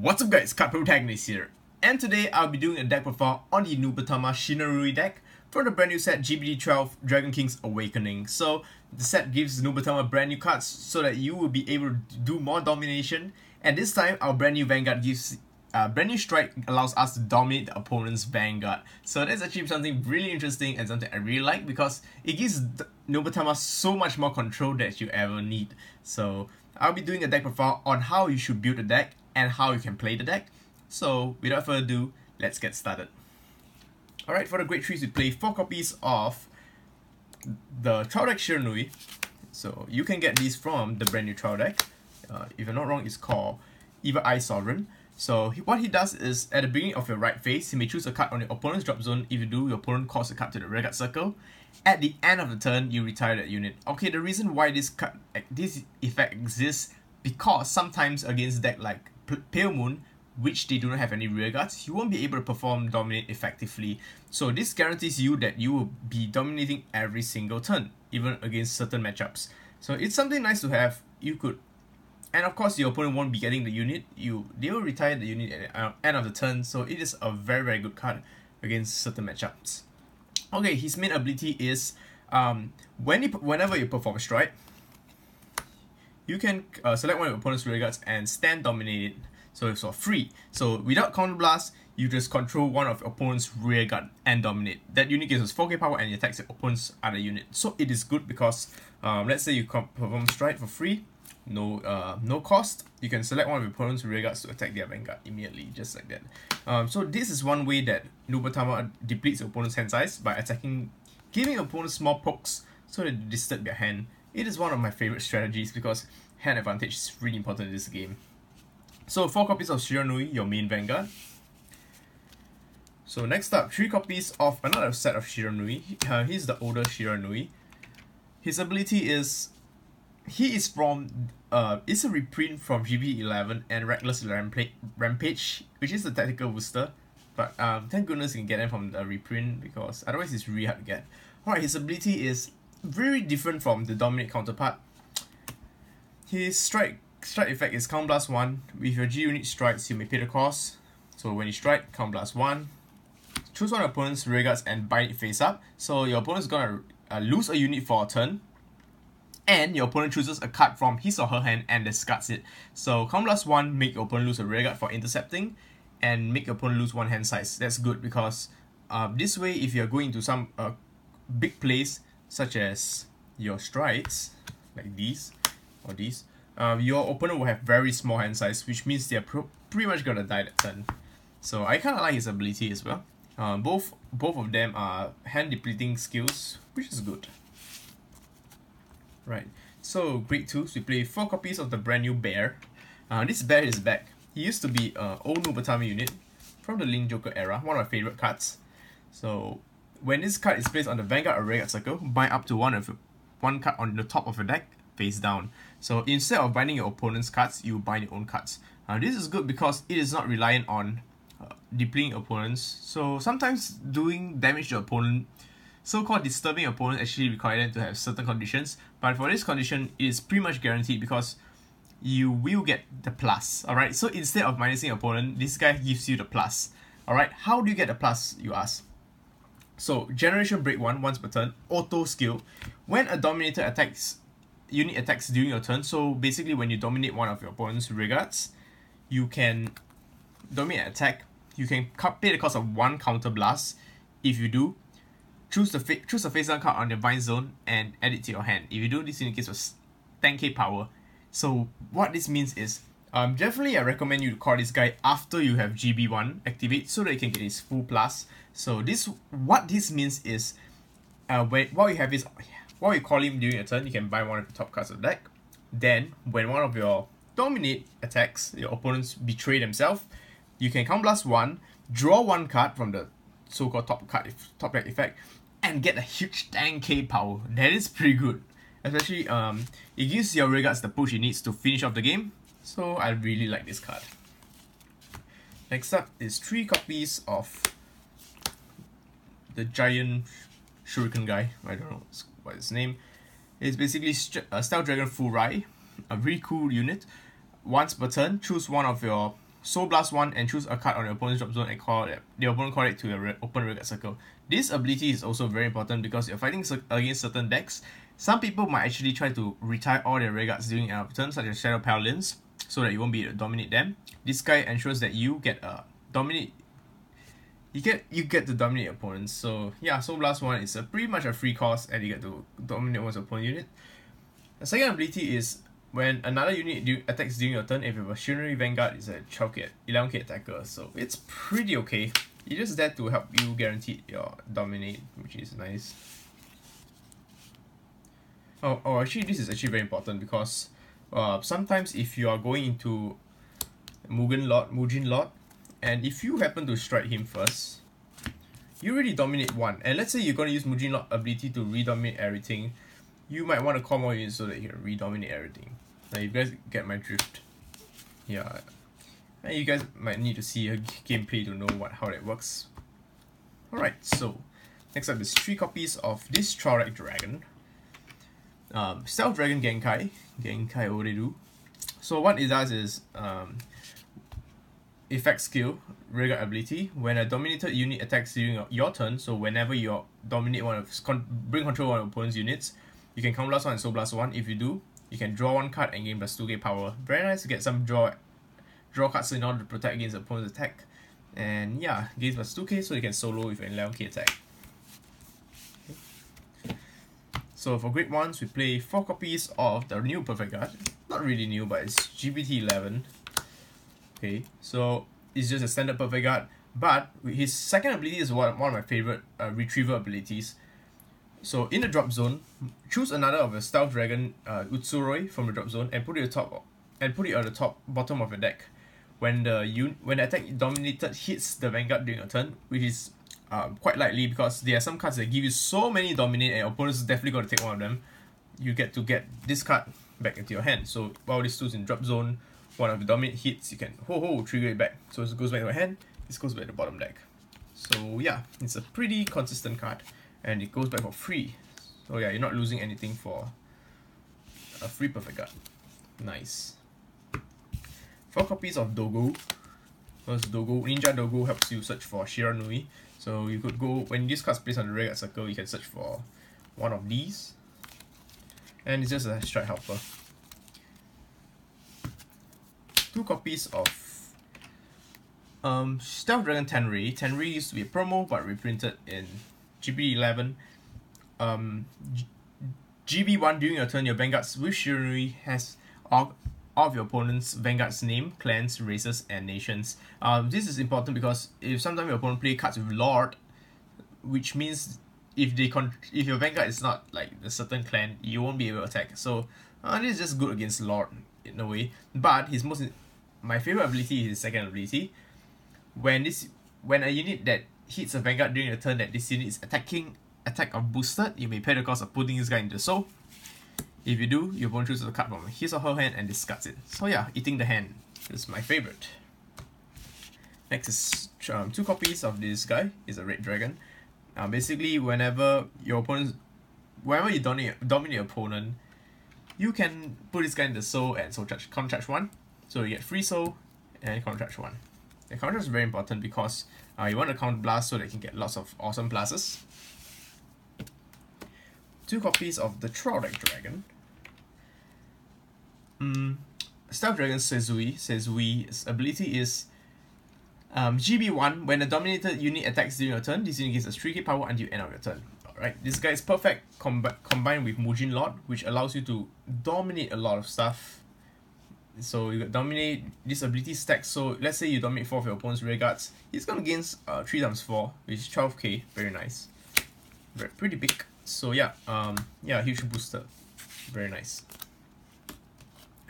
What's up guys, Card Protagonist here, and today I'll be doing a deck profile on the Nubatama Shiranui deck for the brand new set GBT12 Dragon King's Awakening. So the set gives Nubatama brand new cards so that you will be able to do more domination, and this time our brand new Vanguard gives uh, brand new strike allows us to dominate the opponent's vanguard. So that's actually something really interesting and something I really like because it gives Nubatama so much more control that you ever need. So I'll be doing a deck profile on how you should build a deck and how you can play the deck. So without further ado, let's get started. Alright, for the grade threes, we play 4 copies of the Trial Deck Shiranui. So you can get these from the brand new Trial Deck. Uh, if I'm not wrong, it's called Evil Eye Sovereign. So he, what he does is, at the beginning of your ride phase, he may choose a card on your opponent's drop zone. If you do, your opponent calls a card to the rearguard circle. At the end of the turn, you retire that unit. Okay, the reason why this card, this effect exists because sometimes against deck like Pale Moon, which they do not have any rear guards, you won't be able to perform dominate effectively. So this guarantees you that you will be dominating every single turn, even against certain matchups. So it's something nice to have. You could, and of course your opponent won't be getting the unit. You they will retire the unit at the uh, end of the turn. So it is a very very good card against certain matchups. Okay, his main ability is um when you whenever you perform strike, you can uh, select one of your opponent's rear guards and stand dominated. So it's for free. So without counter blast, you just control one of your opponent's rear guard and dominate. That unit gives us 4k power and attacks your opponent's other unit. So it is good because um, let's say you perform strike for free, no uh, no cost. You can select one of your opponent's rear guards to attack their vanguard immediately, just like that. Um, so this is one way that Nubatama depletes your opponent's hand size by attacking, giving opponents small pokes so they disturb their hand it is one of my favorite strategies because hand advantage is really important in this game. So 4 copies of Shiranui, your main vanguard. So next up, 3 copies of another set of Shiranui. Uh, he's the older Shiranui. His ability is... He is from... Uh, it's a reprint from GB11 and Reckless Rampage, which is the tactical booster. But um, thank goodness you can get them from the reprint because otherwise it's really hard to get. Alright, his ability is very different from the Dominate counterpart. His strike strike effect is count blast 1. With your G unit strikes, you may pay the cost. So when you strike, count blast 1. Choose one opponent's rear guards and bind it face up. So your opponent's gonna uh, lose a unit for a turn. And your opponent chooses a card from his or her hand and discards it. So count blast 1, make your opponent lose a rear guard for intercepting. And make your opponent lose one hand size. That's good because uh, this way, if you're going to some uh, big plays, such as your strikes, like these or these, uh, your opponent will have very small hand size, which means they're pretty much gonna die that turn. So I kind of like his ability as well. Uh, both both of them are hand depleting skills, which is good. Right. So grade two, we play four copies of the brand new bear. Uh, this bear is back. He used to be uh, old Nubatama unit from the Link Joker era, one of my favorite cards. So when this card is placed on the Vanguard Rearguard circle, bind up to one of one card on the top of your deck face down. So instead of binding your opponent's cards, you bind your own cards. Uh, this is good because it is not reliant on uh, depleting opponents. So sometimes doing damage to opponent, so-called disturbing opponent actually require them to have certain conditions. But for this condition, it is pretty much guaranteed because you will get the plus. Alright, so instead of minusing opponent, this guy gives you the plus. Alright, how do you get the plus, you ask? So generation break one once per turn, auto skill. When a dominator attacks unit attacks during your turn, so basically when you dominate one of your opponent's rearguards, you can dominate attack. You can pay the cost of one counter blast. If you do, choose the choose a face down card on your bind zone and add it to your hand. If you do, this unit gives 10k power. So what this means is um, definitely I recommend you to call this guy after you have GB1 activate so that you can get his full plus. So this what this means is uh, when, what you have is what you call him during your turn, you can buy one of the top cards of the deck. Then when one of your dominate attacks, your opponents betray themselves, you can count one, draw one card from the so-called top card top deck effect, and get a huge 10k power. That is pretty good. Especially um it gives your rearguards the push it needs to finish off the game so I really like this card. Next up is three copies of the giant shuriken guy. I don't know what his name. It's basically a Stealth Dragon Furai, a really cool unit. Once per turn, choose one of your Soul Blast 1 and choose a card on your opponent's drop zone and call it, the opponent call it to your open rearguard circle. This ability is also very important because you're fighting against certain decks. Some people might actually try to retire all their rearguards during an turn, such as Shadow Paladins, so that you won't be able to dominate them. This guy ensures that you get a dominate you get you get to dominate opponents. So yeah, Soul Blast one is a pretty much a free cost and you get to dominate one's opponent unit. The second ability is when another unit do, attacks during your turn, if you have a Chivalry Vanguard, it's a 12k, 11k attacker, so it's pretty okay. It's just there to help you guarantee your dominate, which is nice. Oh, oh, actually, this is actually very important because uh, sometimes if you are going into Mugen Lot, Mujin Lord, and if you happen to strike him first, you already dominate one. And let's say you're going to use Mujin Lord ability to redominate everything, you might want to call more units so that you can redominate everything. Now you guys get my drift. Yeah. And you guys might need to see a gameplay to know what how that works. Alright, so next up is three copies of this Trollrek Dragon. Um, Stealth Dragon Genkai, Genkai Oreru. So what it does is um, effect skill, rearguard ability. When a dominated unit attacks during your turn, so whenever you dominate one of con bring control of opponent's units, you can counter blast one and soul blast one. If you do, you can draw one card and gain plus 2k power. Very nice to get some draw draw cards in order to protect against opponent's attack. And yeah, gains plus 2k so you can solo with an 11k attack. Okay. So for grade 1s, we play 4 copies of the new Perfect Guard. Not really new, but it's GBT 11. Okay, so it's just a standard Perfect Guard. But his second ability is one, one of my favorite uh, retrieval abilities. So in the drop zone, choose another of your stealth dragon uh, Utsuroi from the drop zone and put it at the top and put it at the top bottom of your deck. When the un when the attack dominated hits the vanguard during a turn, which is uh, quite likely because there are some cards that give you so many dominate and opponents definitely got to take one of them. You get to get this card back into your hand. So while this two's in drop zone, one of the dominate hits, you can ho ho trigger it back. So it goes back to your hand. This goes back to the bottom deck. So yeah, it's a pretty consistent card and it goes back for free. So yeah, you're not losing anything for a free perfect guard. Nice. Four copies of Dogo. First Dogo, Ninja Dogo helps you search for Shiranui. So you could go, when this card's placed on the rearguard circle, you can search for one of these. And it's just a strike helper. Two copies of um, Stealth Dragon Tenri. Tenri used to be a promo, but reprinted in GB11, um, GB1 during your turn, your vanguard's with Shiranui has all, all of your opponent's vanguard's name, clans, races, and nations. Um, this is important because if sometimes your opponent play cards with Lord, which means if they con if your vanguard is not like a certain clan, you won't be able to attack. So uh, this is just good against Lord in a way. But his most my favorite ability is his second ability. When this when a unit that hits a Vanguard during a turn that this unit is attacking attack or boosted, you may pay the cost of putting this guy into the soul. If you do, your opponent chooses a card from his or her hand and discards it. So yeah, eating the hand is my favorite. Next is um, two copies of this guy, is a red dragon. Uh, basically, whenever your opponent, whenever you dominate, dominate your opponent, you can put this guy in the soul and soul charge, contract one. So you get free soul and contract one. The contract is very important because uh, you want to count blast so that you can get lots of awesome blasts. Two copies of the Trollrek Dragon. Mm, Stealth Dragon Sezui. Sezui's ability is um, GB1. When a dominated unit attacks during your turn, this unit gets a 3k power until end of your turn. Alright, this guy is perfect com combined with Mujin Lord, which allows you to dominate a lot of stuff so you dominate this ability stack. So let's say you dominate four of your opponent's rear guards, he's gonna gain uh three times four, which is 12k. Very nice. Very pretty big. So yeah, um yeah, huge booster. Very nice.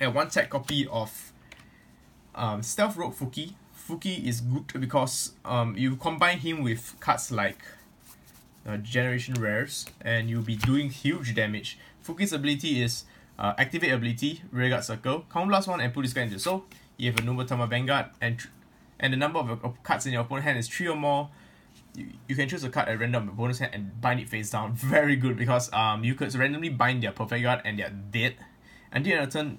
And one tech copy of um Stealth Rogue Fuki. Fuki is good because um you combine him with cards like uh, Generation Rares and you'll be doing huge damage. Fuki's ability is uh, activate ability, rearguard circle, count blast one and put this guy into soul. You have a number Nubatama Vanguard and and the number of, cards in your opponent's hand is three or more. You, you can choose a card at random bonus hand and bind it face down. Very good because um you could randomly bind their perfect guard and they're dead. And then at the turn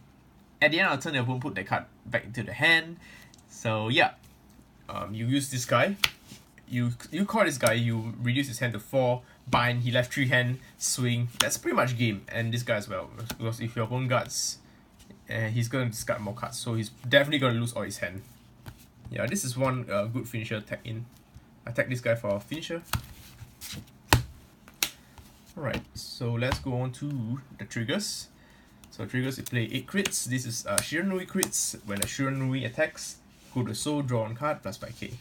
at the end of the turn, the opponent put that card back into the hand. So yeah, um, you use this guy. You you call this guy. You reduce his hand to four. Bind. He left three hand. Swing. That's pretty much game. And this guy as well. Because if your opponent guards, uh, he's gonna discard more cards. So he's definitely gonna lose all his hand. Yeah, this is one uh, good finisher tag in. Attack this guy for a finisher. Alright, so let's go on to the triggers. So triggers, you play 8 crits. This is uh, Shiranui crits. When a Shiranui attacks, go to soul, draw one card, plus 5k.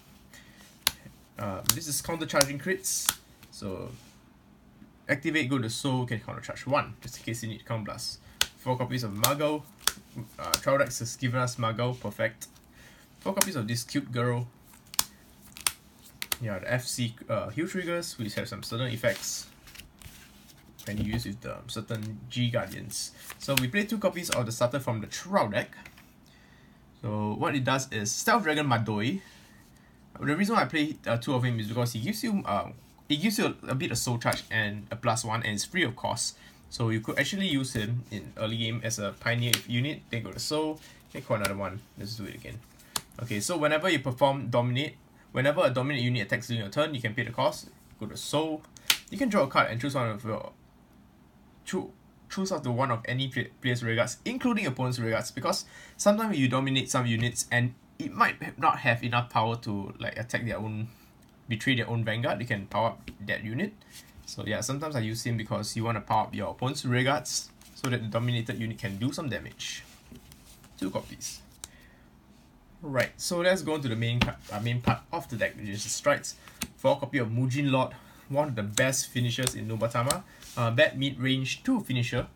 Uh, this is counter charging crits. So activate, go to soul, can counter charge 1, just in case you need count blast. 4 copies of Mago. Uh, Trowdex has given us Mago, perfect. 4 copies of this cute girl. Yeah, the FC uh, heal triggers, which have some certain effects when you use with the certain G Guardians. So we play two copies of the starter from the Trow deck. So what it does is Stealth Dragon Madoi. The reason why I play uh, two of him is because he gives you uh, it gives you a, a, bit of soul charge and a plus one and it's free of cost. So you could actually use him in early game as a pioneer unit, then go to soul, call another one. Let's do it again. Okay, so whenever you perform dominate, whenever a dominant unit attacks during your turn, you can pay the cost, go to soul. You can draw a card and choose one of your choose choose out to one of any player's rearguards, including opponent's rearguards, because sometimes you dominate some units and it might not have enough power to like attack their own, betray their own vanguard. You can power up that unit. So yeah, sometimes I use him because you want to power up your opponent's rearguards so that the dominated unit can do some damage. Two copies. Right, so let's go into the main uh, main part of the deck, which is the strikes. Four copy of Mujin Lord, one of the best finishers in Nubatama. Uh, bad mid-range 2 finisher.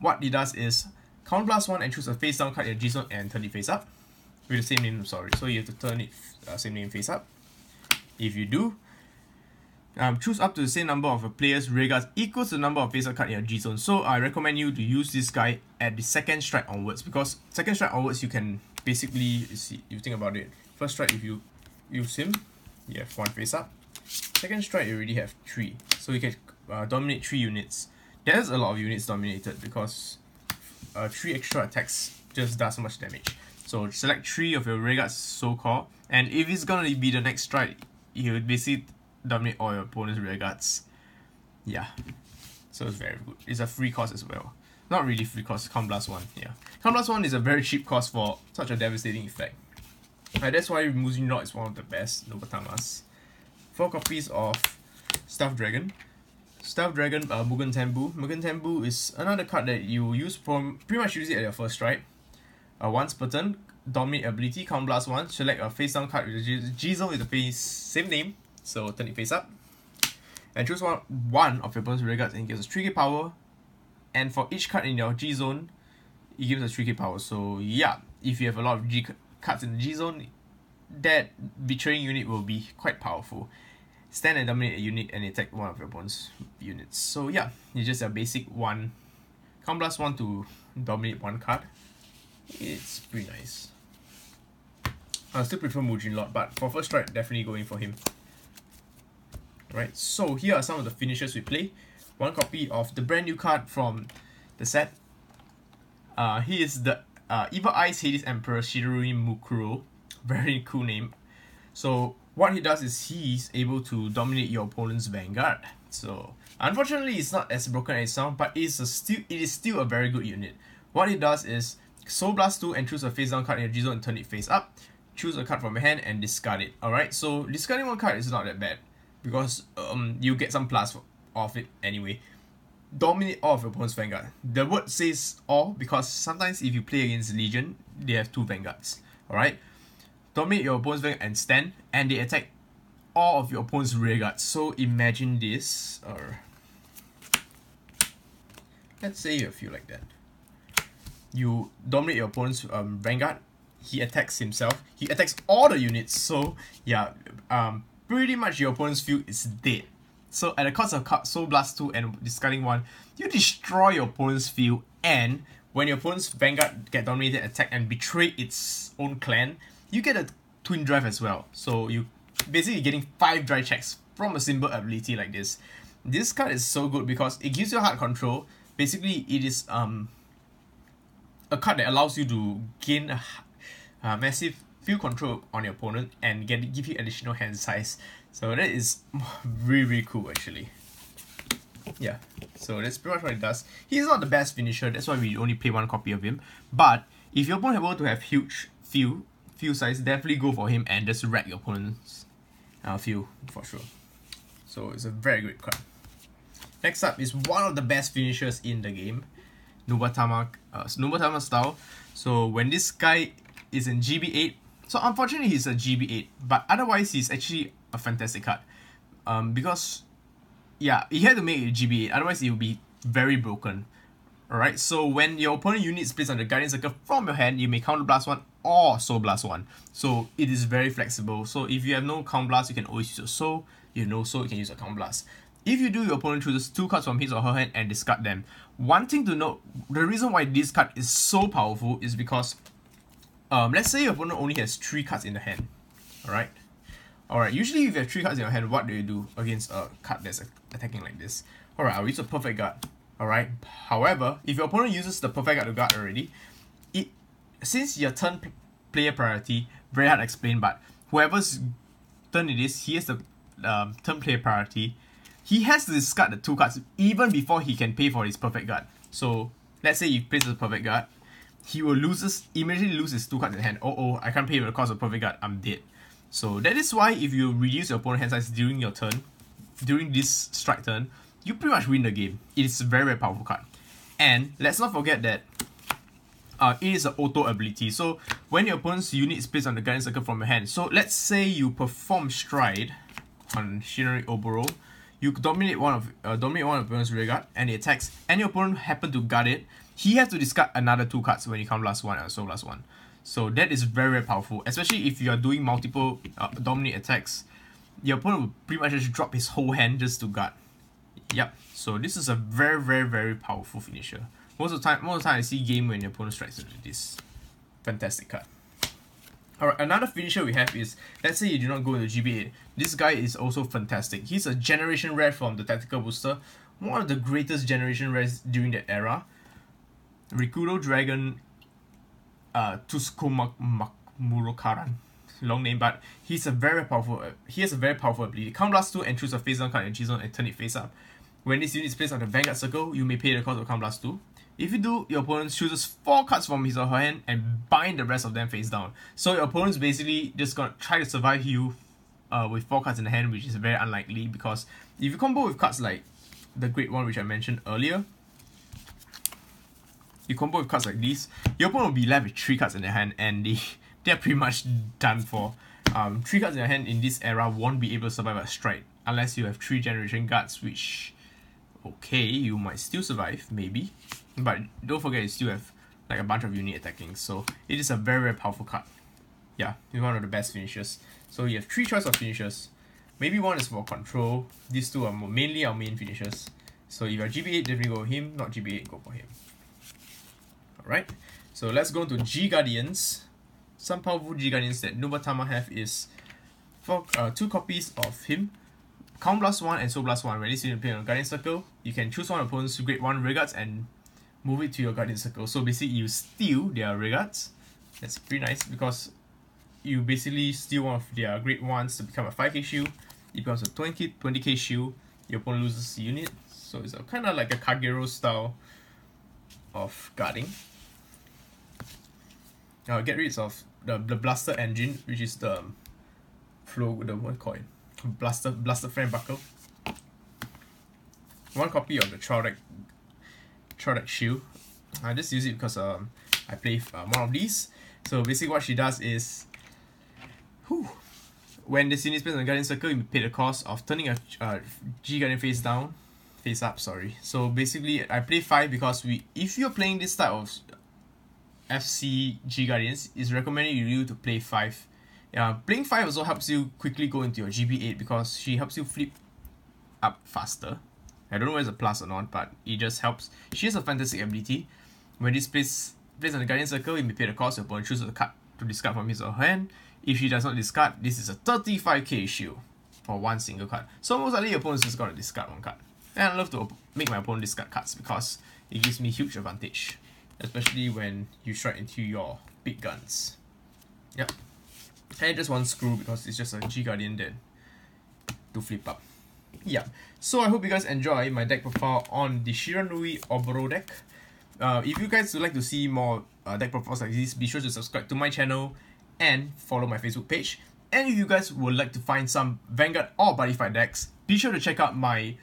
What it does is count plus 1 and choose a face down card in your G zone and turn it face up. With the same name, sorry. So you have to turn it uh, same name face up. If you do, um, choose up to the same number of a player's rearguards equals the number of face up card in your G zone. So I recommend you to use this guy at the second strike onwards because second strike onwards you can basically you see you think about it. First strike if you use him, you have one face up. Second strike you already have three. So you can uh, dominate three units. There's a lot of units dominated because uh, three extra attacks just does so much damage. So select three of your rearguards so called, and if it's gonna be the next strike, you would basically dominate all your opponent's rearguards. Yeah. So it's very good. It's a free cost as well. Not really free cost, Count Blast 1, yeah. Count Blast 1 is a very cheap cost for such a devastating effect. And that's why Mujin Lord is one of the best Nubatamas. Four copies of Stealth Dragon. Stealth Dragon uh, Mugen Tenbu. Mugen Tenbu is another card that you use from pretty much use it at your first strike. Uh, once per turn, dominate ability, count blast one, select a face down card with G with the face same name, so turn it face up. And choose one one of your opponent's rearguards and gives a 3k power. And for each card in your G zone, it gives a 3k power. So yeah, if you have a lot of G cards in the G zone, that betraying unit will be quite powerful stand and dominate a unit and attack one of your opponent's units. So yeah, it's just a basic one. Count plus one to dominate one card. It's pretty nice. I still prefer Mujin Lord, but for first strike, definitely going for him. Right, so here are some of the finishes we play. One copy of the brand new card from the set. Uh, he is the uh, Evil Eyes Hades Emperor Shiranui Mukuro. Very cool name. So what he does is he's able to dominate your opponent's vanguard. So unfortunately, it's not as broken as sounds, but it's a still it is still a very good unit. What it does is Soul Blast 2 and choose a face down card in your G zone and turn it face up. Choose a card from your hand and discard it. Alright, so discarding one card is not that bad because um you get some plus of it anyway. Dominate all of your opponent's vanguard. The word says all because sometimes if you play against Legion, they have two vanguards. Alright, dominate your opponent's vanguard and stand, and they attack all of your opponent's rearguards. So imagine this, or let's say you feel like that. You dominate your opponent's um, vanguard, he attacks himself, he attacks all the units, so yeah, um, pretty much your opponent's field is dead. So at the cost of Soul Blast 2 and discarding 1, you destroy your opponent's field and when your opponent's vanguard get dominated, attack and betray its own clan, you get a twin drive as well. So you basically getting five drive checks from a simple ability like this. This card is so good because it gives you hard control. Basically, it is um a card that allows you to gain a, a massive field control on your opponent and get give you additional hand size. So that is really really cool actually. Yeah, so that's pretty much what it does. He's not the best finisher, that's why we only play one copy of him. But if your opponent able to have huge field, field size, definitely go for him and just wreck your opponent's uh, field for sure. So it's a very good card. Next up is one of the best finishers in the game, Nubatama, uh, Nubatama style. So when this guy is in GB8, so unfortunately he's a GB8, but otherwise he's actually a fantastic card. Um, because yeah, he had to make a GB8, otherwise it would be very broken. Alright, so when your opponent unit placed on the Guardian Circle from your hand, you may counter blast one or soul blast one. So it is very flexible. So if you have no counter blast, you can always use your soul. You know so you can use a counter blast. If you do, your opponent chooses two cards from his or her hand and discard them. One thing to note, the reason why this card is so powerful is because, um, let's say your opponent only has three cards in the hand, alright? Alright, usually if you have three cards in your hand, what do you do against a card that's attacking like this? Alright, I'll use a perfect guard. Alright, however, if your opponent uses the perfect guard to guard already, it since your turn player priority, very hard to explain, but whoever's turn it is, he has the um, turn player priority, he has to discard the two cards even before he can pay for his perfect guard. So let's say he plays the perfect guard, he will loses immediately lose his two cards in hand. Oh oh, I can't pay for the cost of perfect guard, I'm dead. So that is why if you reduce your opponent hand size during your turn, during this strike turn, you pretty much win the game. It is a very very powerful card. And let's not forget that uh, it is an auto ability. So when your opponent's unit is placed on the Guardian Circle from your hand, so let's say you perform Stride on Shiranui Oboro, you dominate one of uh, dominate one of opponent's rear guard and it attacks, and your opponent happen to guard it, he has to discard another two cards when you come last one and so last one. So that is very very powerful, especially if you are doing multiple uh, dominate attacks. Your opponent will pretty much just drop his whole hand just to guard. Yep. So this is a very very very powerful finisher. Most of the time, most of the time I see game when your opponent strikes with this. Fantastic card. Alright, another finisher we have is, let's say you do not go into GB8. This guy is also fantastic. He's a generation rare from the Tactical Booster. One of the greatest generation rares during that era. Rikudo Dragon uh, Murokaran. Long name, but he's a very powerful, uh, he has a very powerful ability. Count Blast 2 and choose a face down card in G zone and turn it face up. When this unit is placed on the Vanguard Circle, you may pay the cost of Count Blast 2. If you do, your opponent chooses 4 cards from his or her hand and bind the rest of them face down. So your opponent's basically just gonna try to survive you uh, with 4 cards in the hand, which is very unlikely because if you combo with cards like the Great One which I mentioned earlier, you combo with cards like these, your opponent will be left with 3 cards in their hand and they, they're pretty much done for. Um, 3 cards in your hand in this era won't be able to survive a strike unless you have 3 generation guards which okay, you might still survive, maybe. But don't forget you still have like a bunch of unit attacking. So it is a very, very powerful card. Yeah, it's one of the best finishers. So you have three choice of finishers. Maybe one is for control. These two are mainly our main finishers. So if you're GB8, definitely go him. Not GB8, go for him. Alright, so let's go to G Guardians. Some powerful G Guardians that Nubatama have is for uh, two copies of him Count 1 and Soul 1. When this unit play on Guardian Circle, you can choose one opponent's grade 1 rearguards and move it to your Guardian Circle. So basically, you steal their rearguards. That's pretty nice because you basically steal one of their grade 1s to become a 5k shield. It becomes a 20, 20k shield. Your opponent loses unit. So it's a kind of like a Kagero style of guarding. Uh, get rid of the, the Blaster Engine, which is the flow, the one coin Blaster Blaster Frame Buckle. One copy of the Troudek Troudek Shield. I just use it because um I play uh, one of these. So basically what she does is whew, when the unit placed on Guardian Circle, you pay the cost of turning a uh, G Guardian face down, face up, sorry. So basically I play 5 because we if you're playing this type of FC G Guardians, is recommending you to play 5 yeah, playing 5 also helps you quickly go into your GB8 because she helps you flip up faster. I don't know whether it's a plus or not, but it just helps. She has a fantastic ability. When this plays, plays on the Guardian Circle, you may pay the cost, your opponent chooses a card to discard from his or her hand. If she does not discard, this is a 35k shield for one single card. So most likely your opponent is just going to discard one card. And I love to make my opponent discard cards because it gives me huge advantage. Especially when you strike into your big guns. Yep. and just one screw because it's just a G Guardian that to flip up. Yeah, so I hope you guys enjoy my deck profile on the Shiranui Oboro deck. Uh, if you guys would like to see more uh, deck profiles like this, be sure to subscribe to my channel and follow my Facebook page. And if you guys would like to find some Vanguard or Buddy Fight decks, be sure to check out my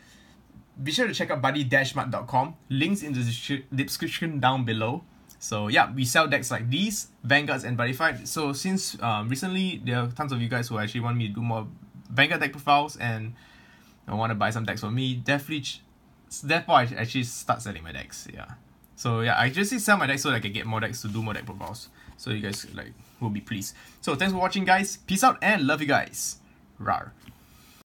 be sure to check out buddy-mart.com. Links in the description down below. So yeah, we sell decks like these, Vanguards and Fight. So since um, recently there are tons of you guys who actually want me to do more Vanguard deck profiles and want to buy some decks for me, definitely therefore I actually start selling my decks. Yeah. So yeah, I just sell my decks so that I can get more decks to do more deck profiles. So you guys like will be pleased. So thanks for watching guys. Peace out and love you guys. Rar.